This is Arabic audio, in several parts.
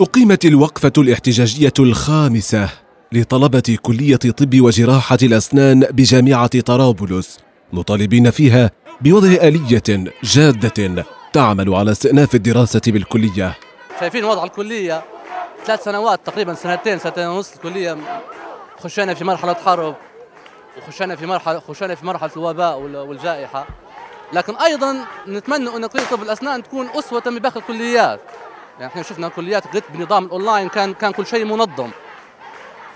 أقيمت الوقفة الاحتجاجية الخامسة لطلبة كلية طب وجراحة الأسنان بجامعة طرابلس مطالبين فيها بوضع آلية جادة تعمل على استئناف الدراسة بالكلية. شايفين وضع الكلية؟ ثلاث سنوات تقريبا سنتين سنتين ونص الكلية. خشينا في مرحلة حرب وخشينا في مرحلة خشينا في مرحلة الوباء والجائحة. لكن أيضا نتمنى أن كلية طب الأسنان تكون أسوة بباقي الكليات. يعني إحنا شفنا كليات قريت بنظام الأونلاين كان كان كل شيء منظم.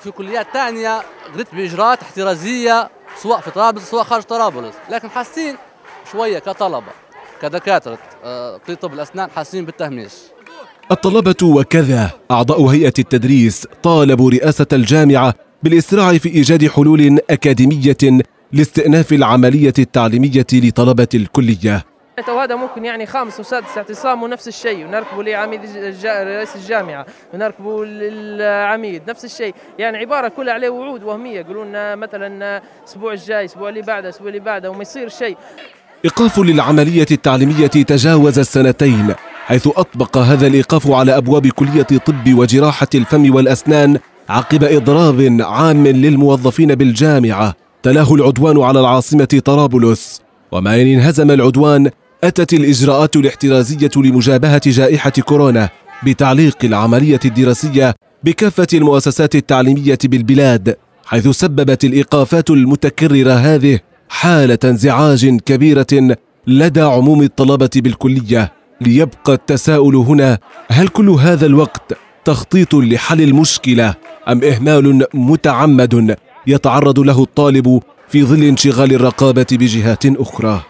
في كليات ثانية قريت بإجراءات احترازية سواء في طرابلس سواء خارج طرابلس. لكن حاسين شوية كطلبة كدكاترة آه، كليه طب الأسنان حاسين بالتهميش. الطلبة وكذا أعضاء هيئة التدريس طالبوا رئاسة الجامعة بالإسراع في إيجاد حلول أكاديمية لاستئناف العملية التعليمية لطلبة الكلية. وهذا ممكن يعني خامس وسادس اعتصام ونفس الشيء. ونركبوا لعميد رئيس الجامعة. ونركبوا للعميد نفس الشيء. يعني عبارة كلها عليه وعود وهمية. يقولون لنا مثلا الأسبوع الجاي الأسبوع اللي بعده الأسبوع اللي بعده وما يصير شيء. إيقاف للعملية التعليمية تجاوز السنتين حيث أطبق هذا الإيقاف على أبواب كلية طب وجراحة الفم والأسنان عقب إضراب عام للموظفين بالجامعة. تلاه العدوان على العاصمة طرابلس. وما إن انهزم العدوان أتت الإجراءات الاحترازية لمجابهة جائحة كورونا بتعليق العملية الدراسية بكافة المؤسسات التعليمية بالبلاد حيث سببت الإيقافات المتكررة هذه حالة انزعاج كبيرة لدى عموم الطلبة بالكلية. ليبقى التساؤل هنا هل كل هذا الوقت تخطيط لحل المشكلة أم إهمال متعمد يتعرض له الطالب في ظل انشغال الرقابة بجهات أخرى؟